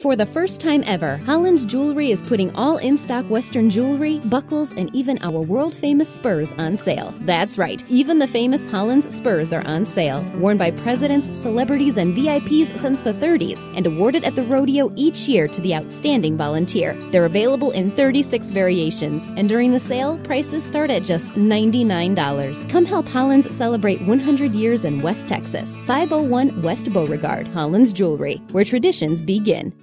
For the first time ever, Holland's Jewelry is putting all in stock Western jewelry, buckles, and even our world famous spurs on sale. That's right, even the famous Holland's spurs are on sale. Worn by presidents, celebrities, and VIPs since the 30s, and awarded at the rodeo each year to the outstanding volunteer. They're available in 36 variations, and during the sale, prices start at just $99. Come help Holland's celebrate 100 years in West Texas. 501 West Beauregard, Holland's Jewelry, where traditions begin.